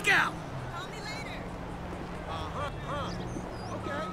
Look out! Call me later. Uh-huh, huh. Okay.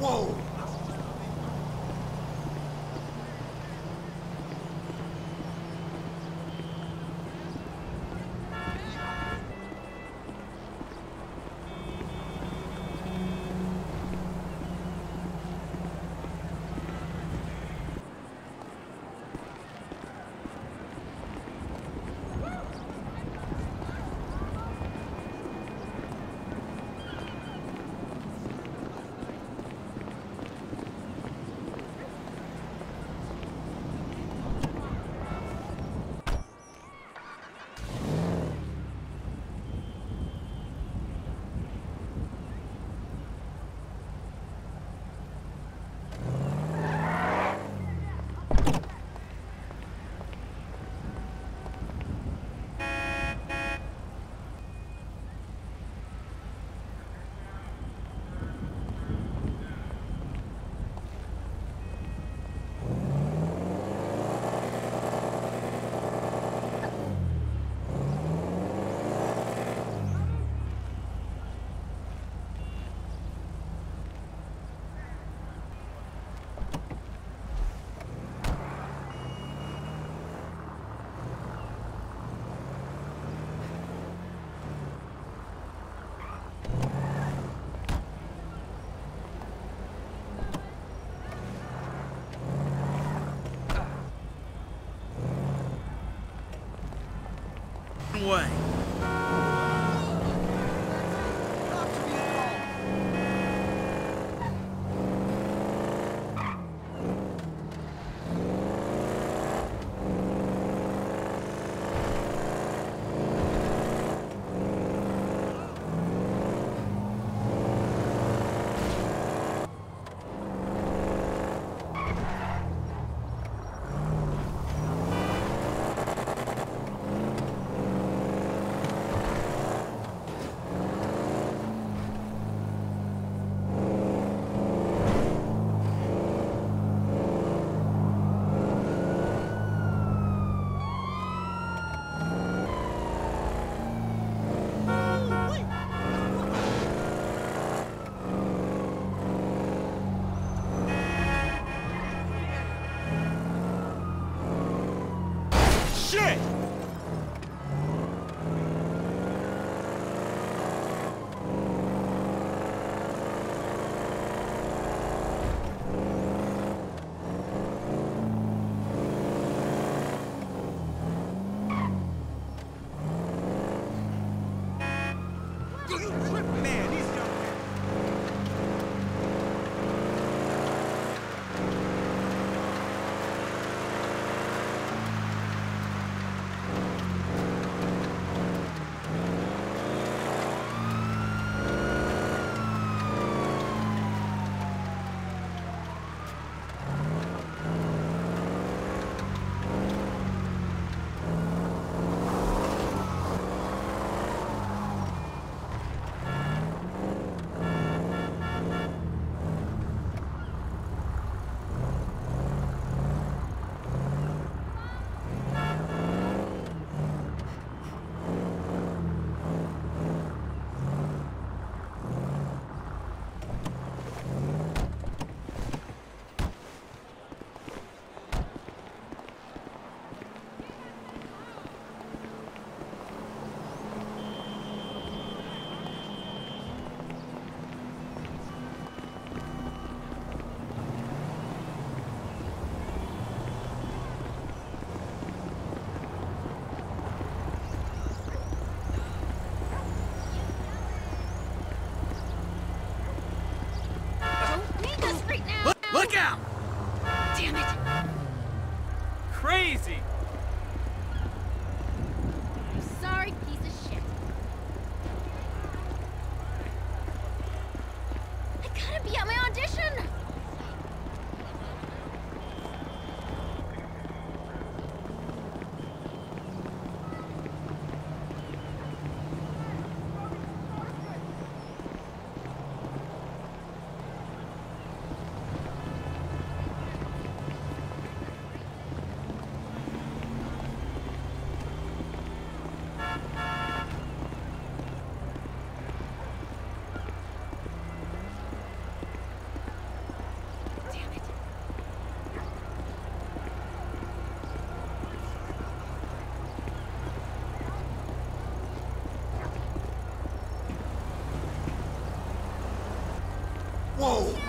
Whoa! Way. Ой-ой-ой! Whoa!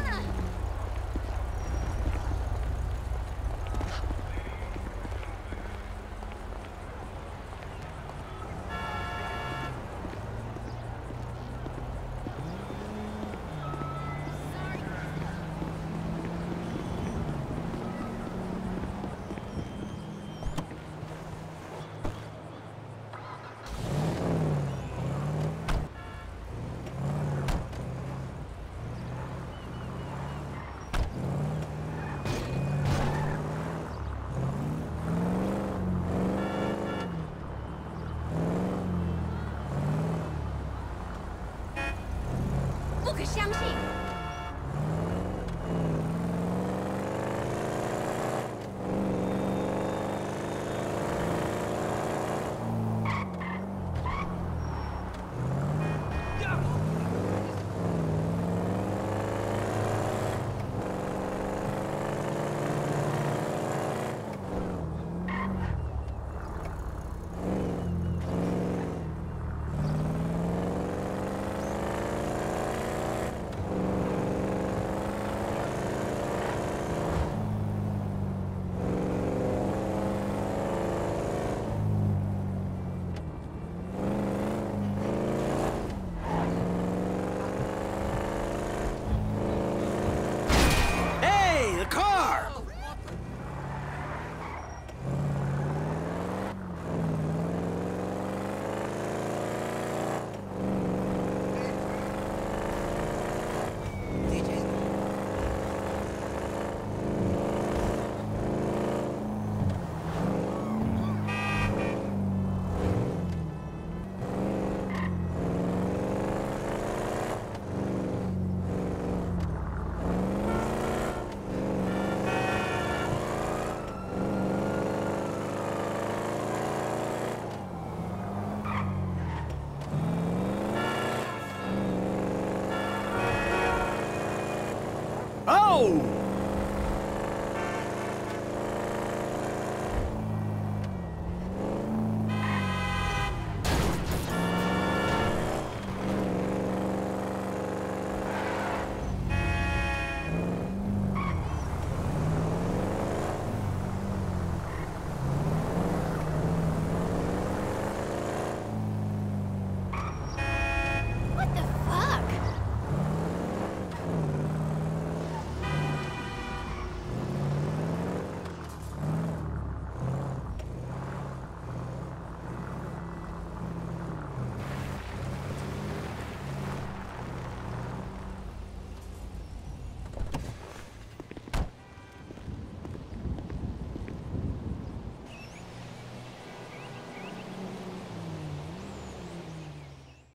相信。Oh!